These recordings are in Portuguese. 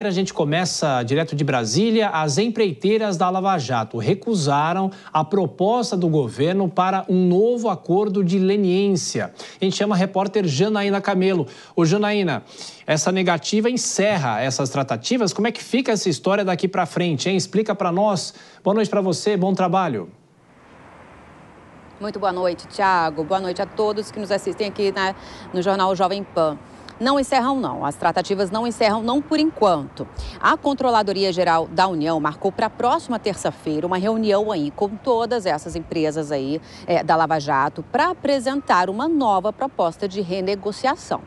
A gente começa direto de Brasília. As empreiteiras da Lava Jato recusaram a proposta do governo para um novo acordo de leniência. A gente chama a repórter Janaína Camelo. Ô, Janaína, essa negativa encerra essas tratativas. Como é que fica essa história daqui para frente, hein? Explica para nós. Boa noite para você, bom trabalho. Muito boa noite, Tiago. Boa noite a todos que nos assistem aqui né, no Jornal Jovem Pan. Não encerram, não. As tratativas não encerram, não por enquanto. A Controladoria Geral da União marcou para a próxima terça-feira uma reunião aí com todas essas empresas aí é, da Lava Jato para apresentar uma nova proposta de renegociação.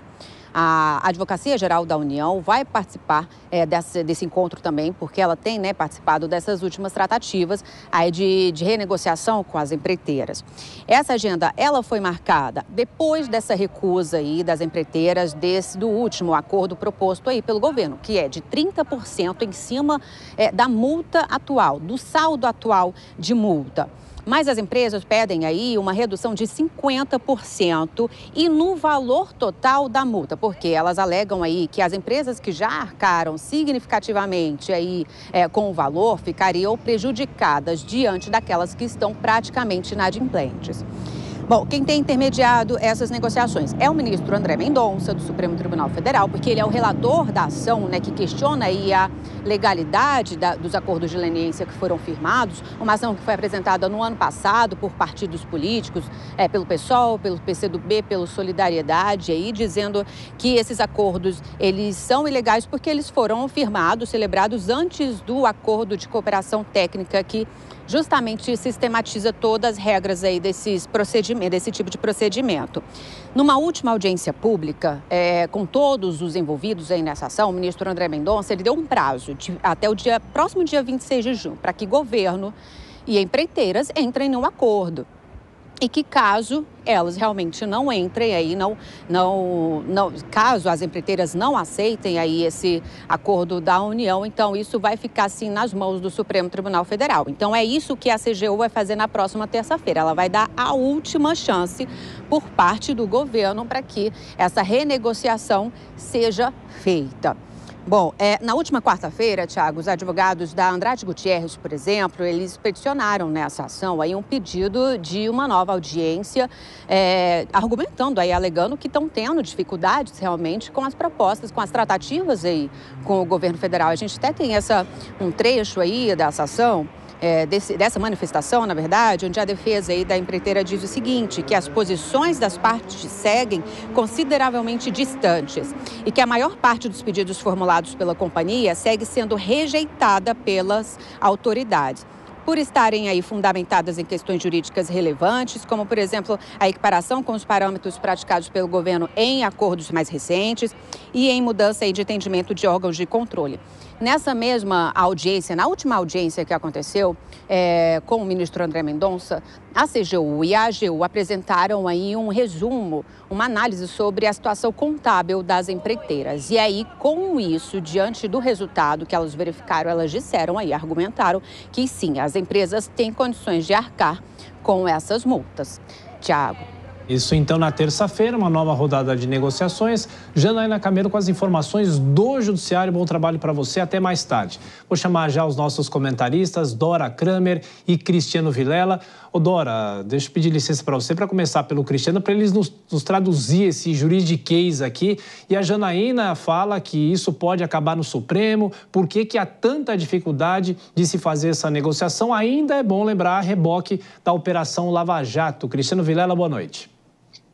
A Advocacia Geral da União vai participar é, desse, desse, encontro também, porque ela tem né, participado dessas últimas tratativas aí de, de, renegociação com as empreiteiras. Essa agenda ela foi marcada depois dessa recusa aí das empreiteiras desse, do último acordo proposto aí pelo governo, que é de 30% em cima é, da multa atual, do saldo atual de multa. Mas as empresas pedem aí uma redução de 50% e no valor total da multa, porque elas alegam aí que as empresas que já arcaram significativamente aí é, com o valor ficariam prejudicadas diante daquelas que estão praticamente inadimplentes. Bom, quem tem intermediado essas negociações é o ministro André Mendonça, do Supremo Tribunal Federal, porque ele é o relator da ação né, que questiona aí a legalidade da, dos acordos de leniência que foram firmados, uma ação que foi apresentada no ano passado por partidos políticos, é, pelo PSOL, pelo PCdoB, pelo Solidariedade, aí, dizendo que esses acordos eles são ilegais porque eles foram firmados, celebrados antes do acordo de cooperação técnica que justamente sistematiza todas as regras aí desses procedimentos, desse tipo de procedimento. Numa última audiência pública, é, com todos os envolvidos aí nessa ação, o ministro André Mendonça, ele deu um prazo de, até o dia, próximo dia 26 de junho para que governo e empreiteiras entrem num acordo e que caso elas realmente não entrem aí, não, não, não, caso as empreiteiras não aceitem aí esse acordo da União, então isso vai ficar assim nas mãos do Supremo Tribunal Federal. Então é isso que a CGU vai fazer na próxima terça-feira. Ela vai dar a última chance por parte do governo para que essa renegociação seja feita. Bom, é, na última quarta-feira, Tiago, os advogados da Andrade Gutierrez, por exemplo, eles peticionaram nessa ação aí um pedido de uma nova audiência, é, argumentando aí, alegando que estão tendo dificuldades realmente com as propostas, com as tratativas aí com o governo federal. A gente até tem essa, um trecho aí dessa ação é, desse, dessa manifestação, na verdade, onde a defesa da empreiteira diz o seguinte, que as posições das partes seguem consideravelmente distantes e que a maior parte dos pedidos formulados pela companhia segue sendo rejeitada pelas autoridades por estarem aí fundamentadas em questões jurídicas relevantes, como, por exemplo, a equiparação com os parâmetros praticados pelo governo em acordos mais recentes e em mudança de entendimento de órgãos de controle. Nessa mesma audiência, na última audiência que aconteceu é, com o ministro André Mendonça, a CGU e a AGU apresentaram aí um resumo, uma análise sobre a situação contábil das empreiteiras. E aí, com isso, diante do resultado que elas verificaram, elas disseram aí, argumentaram que sim, as empresas têm condições de arcar com essas multas. Tiago. Isso então na terça-feira, uma nova rodada de negociações. Janaína Camelo com as informações do Judiciário. Bom trabalho para você. Até mais tarde. Vou chamar já os nossos comentaristas, Dora Kramer e Cristiano Vilela. Ô Dora, deixa eu pedir licença para você para começar pelo Cristiano, para eles nos, nos, traduzir esse juridiquês aqui. E a Janaína fala que isso pode acabar no Supremo. Por que, há tanta dificuldade de se fazer essa negociação? Ainda é bom lembrar a reboque da Operação Lava Jato. Cristiano Vilela, boa noite.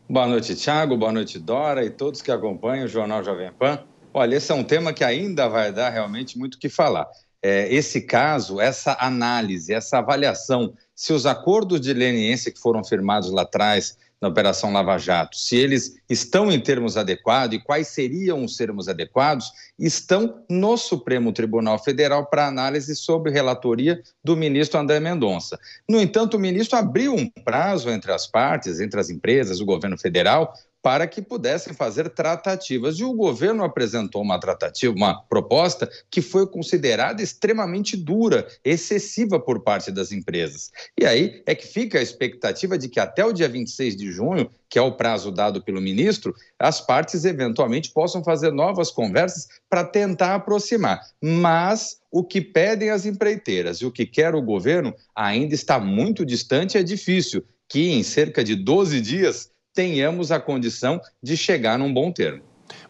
Boa noite, Tiago. Boa noite, Dora e todos que acompanham o Jornal Jovem Pan. Olha, esse é um tema que ainda vai dar realmente muito o que falar. É, esse caso, essa análise, essa avaliação, se os acordos de leniência que foram firmados lá atrás na Operação Lava Jato, se eles estão em termos adequados e quais seriam os termos adequados, estão no Supremo Tribunal Federal para análise sobre relatoria do ministro André Mendonça. No entanto, o ministro abriu um prazo entre as partes, entre as empresas, o governo federal, para que pudessem fazer tratativas. E o governo apresentou uma tratativa, uma proposta que foi considerada extremamente dura, excessiva por parte das empresas. E aí é que fica a expectativa de que até o dia 26 de junho, que é o prazo dado pelo ministro, as partes eventualmente possam fazer novas conversas para tentar aproximar. Mas o que pedem as empreiteiras e o que quer o governo ainda está muito distante é difícil que em cerca de 12 dias tenhamos a condição de chegar num bom termo.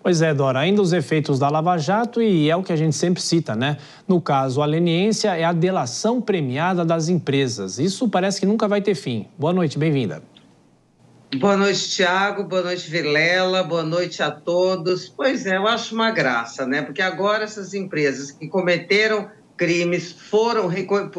Pois é, Dora, ainda os efeitos da Lava Jato e é o que a gente sempre cita, né? No caso, a leniência é a delação premiada das empresas. Isso parece que nunca vai ter fim. Boa noite, bem-vinda. Boa noite, Tiago. Boa noite, Vilela. Boa noite a todos. Pois é, eu acho uma graça, né? Porque agora essas empresas que cometeram crimes foram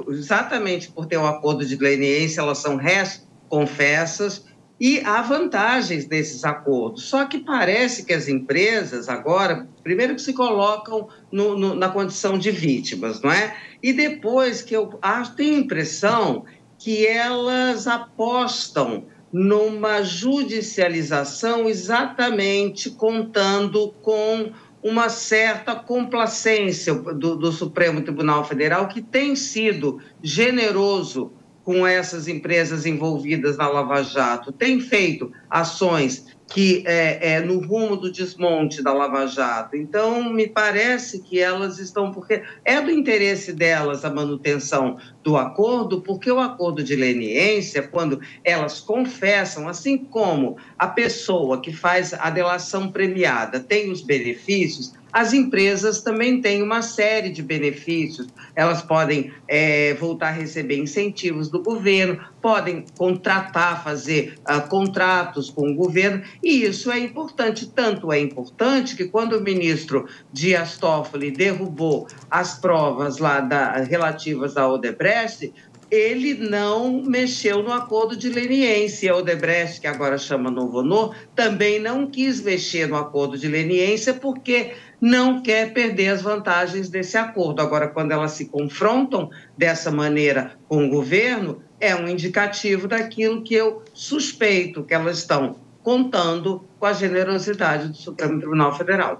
exatamente por ter o um acordo de leniência, elas são res confessas e há vantagens desses acordos. Só que parece que as empresas agora, primeiro que se colocam no, no, na condição de vítimas, não é? E depois que eu acho, tenho a impressão que elas apostam numa judicialização exatamente contando com uma certa complacência do, do Supremo Tribunal Federal, que tem sido generoso com essas empresas envolvidas na Lava Jato, tem feito ações que é, é, no rumo do desmonte da Lava Jato. Então, me parece que elas estão, porque é do interesse delas a manutenção do acordo, porque o acordo de leniência, quando elas confessam, assim como a pessoa que faz a delação premiada tem os benefícios, as empresas também têm uma série de benefícios. Elas podem é, voltar a receber incentivos do governo, podem contratar, fazer uh, contratos com o governo, e isso é importante. Tanto é importante que quando o ministro Dias Toffoli derrubou as provas lá da, relativas à Odebrecht, ele não mexeu no acordo de leniência. A Odebrecht, que agora chama Novo também não quis mexer no acordo de leniência porque não quer perder as vantagens desse acordo. Agora, quando elas se confrontam dessa maneira com o governo, é um indicativo daquilo que eu suspeito que elas estão contando com a generosidade do Supremo Tribunal Federal.